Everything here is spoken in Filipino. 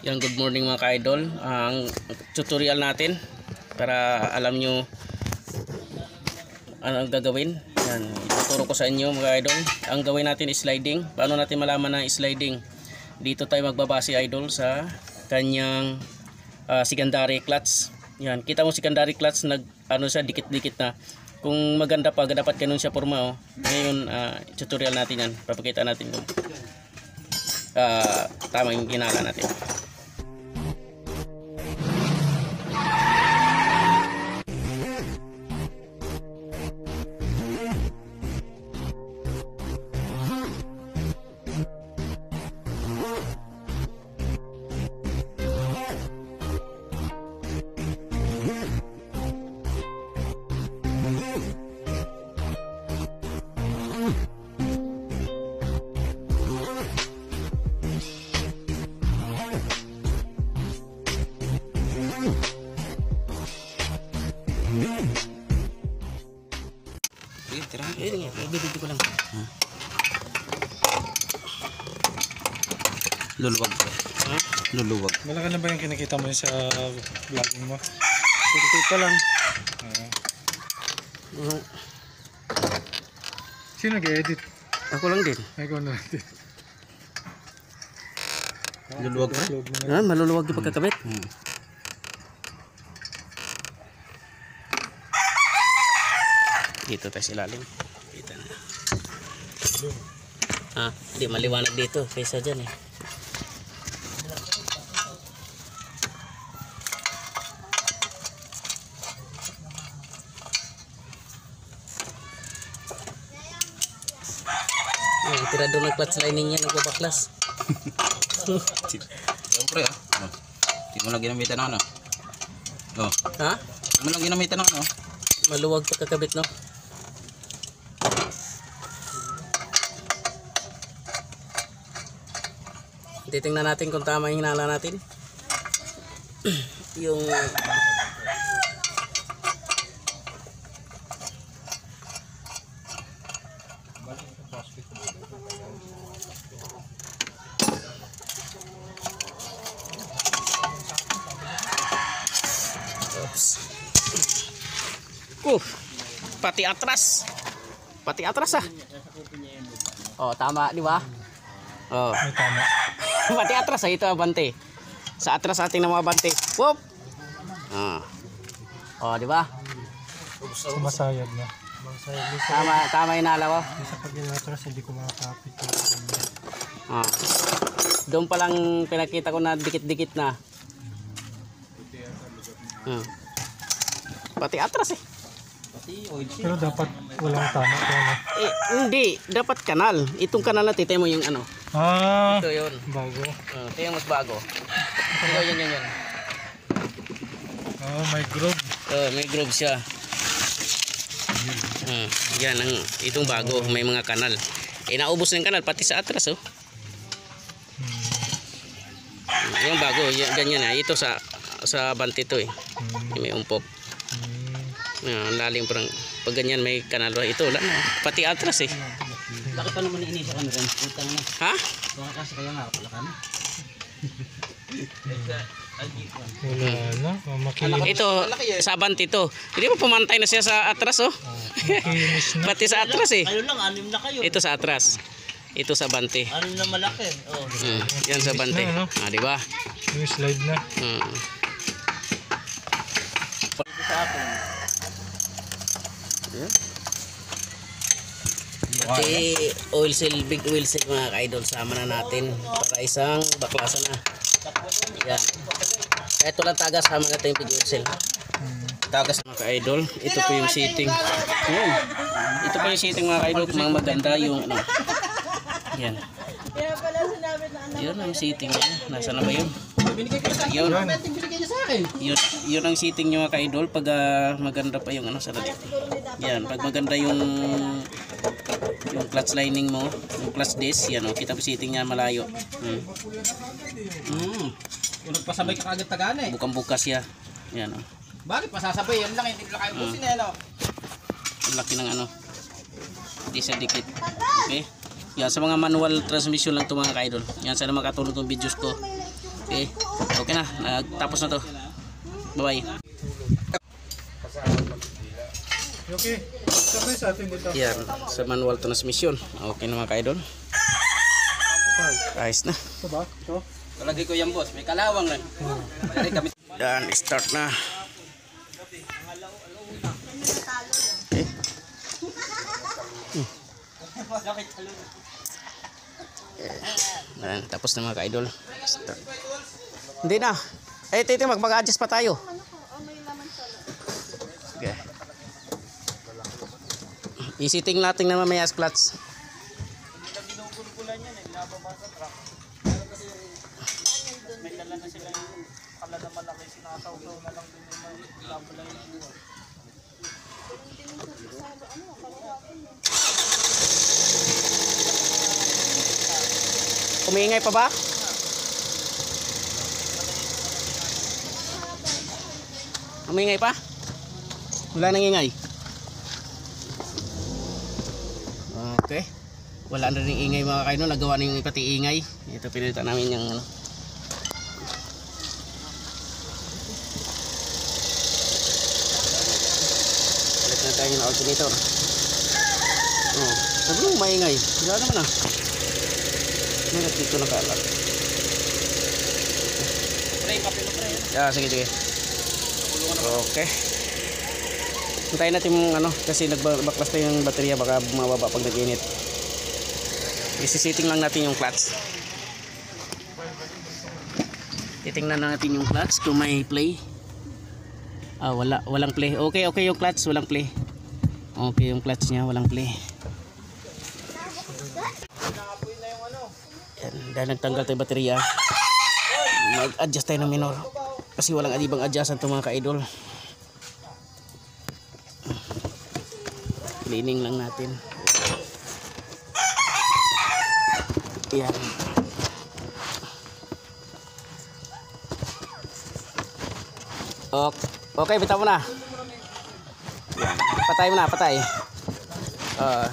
Yan, good morning mga ka-idol. Ang tutorial natin para alam nyo ano ang gagawin. Yan, ituturo ko sa inyo mga idol. Ang gawin natin is sliding. Paano natin malaman na sliding? Dito tayo magbabase idol sa kanyang ah, secondary clutch. Yan, kita mo secondary clutch nag ano siya dikit-dikit na. Kung maganda pa, dapat ganun siya forma oh. Ngayon, ah, tutorial natin yan. Papakita natin kung ah, tama yung ginala natin. Luluwag. Ha? Luluwag. Malaki na ba yung kinikita mo sa vlogging mo? Kunti pa lang. Ah. Uh, sino nag-edit? ako lang din. Ay, ikaw na. Luluwag ba? Upload mo na. Ah, maluluwag yung pagkakabit. Hmm. Dito tayo sa ilalim. Dito na. Ah, di maliwanag dito kaysa dyan eh. Yung tira doon ng clutch lining niya nagbabaklas. Siyempre ah. Oh. Di mo lang ginamitan ng ano. Oh. Ha? Di mo lang ginamitan ng ano. Maluwag pagkakabit no? Titingnan natin kung tama yung hinala natin. yung Oops. Uh, pati atras. Pati atras ah. Oh, tama, di ba? Oh, tama. pati atras ah, ito abante. Sa atras ating na mga bante. Whoop. Ah. Oh, di ba? Sumasayad na. Tama, tama yung nala ko. Sa pag inatras, hindi ko makakapit. Ah. Doon pa lang pinakita ko na dikit-dikit na. Hmm. Pati atras eh. Pero dapat walang tama. Ito, ano? Eh, hindi. Dapat kanal. Itong kanal na titay mo yung ano. Ah, Ito yun. bago. Uh, ito yung mas bago. Ito yun yun yun. Oh, may groove. Oh, may groove siya. Hmm, yan ang itong bago, may mga kanal. Eh naubos na yung kanal pati sa atras oh. Hmm, Yung bago, yan, ganyan na. Ito sa sa banti to eh. Hmm. May umpok. Hmm. Yan, lalim parang pag ganyan may kanal. Ito wala na. Pati atras eh. Bakit pa naman iinisa ka na rin? Utang na. Ha? Baka kasi kaya nga pala ka na. Wala na. Oh, makinis. Ito, sa banti to. Hindi mo pumantay na siya sa atras oh. Na. Pati sa atras eh. Kayo lang, anim na kayo. Ito sa atras. Ito sa banti. Anim na malaki. Oh. Hmm, yan sa banti. na, no? Ah, di ba? Yung slide na. Hmm. Dito sa akin. Pati oil seal, big oil seal mga ka-idol. Sama na natin para isang baklasan na. Yan. Ito lang tagas, sama natin yung big oil seal. Tagas mga ka-idol. Ito po yung seating. Yan. Ito po yung seating mga ka-idol. Mga maganda yung ano. Yan. Yun ang seating niya. Nasa na ba yun? Yun. Yun, yun ang seating nyo mga ka-idol pag ah, maganda pa yung ano sa dali. Yan, pag maganda yung yung clutch lining mo, yung clutch disc, yan o, kita mo seating niya malayo. Hmm. Hmm. Kung nagpasabay ka kagad tagana eh. Bukang bukas siya. Yan o. Bakit pasasabay? Yan lang, hindi nila kayo busin eh, no? Ang laki ng ano. Hindi siya dikit. Okay? Yan, sa mga manual transmission lang ito mga ka-idol. Yan, sana makatulong itong videos ko. Okay. Okay na. Nagtapos na to. Bye-bye. Okay. Sabay sa atin dito. Yan. Sa manual transmission. Okay na mga ka-idol. Ayos na. Ito ba? Ito? Talagay ko yan boss. May kalawang. Dali kami. Yan. Start na. Okay. Yan, tapos na mga ka-idol. Start. Hindi na. Eh, tito, mag- mag-adjust pa tayo. Isiting natin na mamaya sa clutch. May dala na sila yung kala na malaki, sinasawsaw na lang din yung may labalay. Umiingay pa ba? Umiingay pa? Wala nang ingay. Okay. Wala na rin ingay mga kaino. Nagawa na yung pati ingay. Ito pinilitan namin yung ano. Palit na tayo ng alternator. Oh, sabi mo maingay. Wala naman ah. Meron dito na kalat. Pre, kapilo pre. Ah, sige, sige. Okay. Hintayin natin yung ano, kasi nagbaklas na yung baterya, baka bumababa pag nag-init. Isisiting lang natin yung clutch. Titingnan natin yung clutch kung may play. Ah, wala, walang play. Okay, okay yung clutch, walang play. Okay yung clutch niya, walang play. Yan, dahil nagtanggal tayo baterya, mag-adjust tayo ng minor. Kasi walang adibang adjustan itong mga ka-idol. Cleaning lang natin. Yan. Okay, okay bitaw mo na. Yan. Patay mo na, patay. Uh,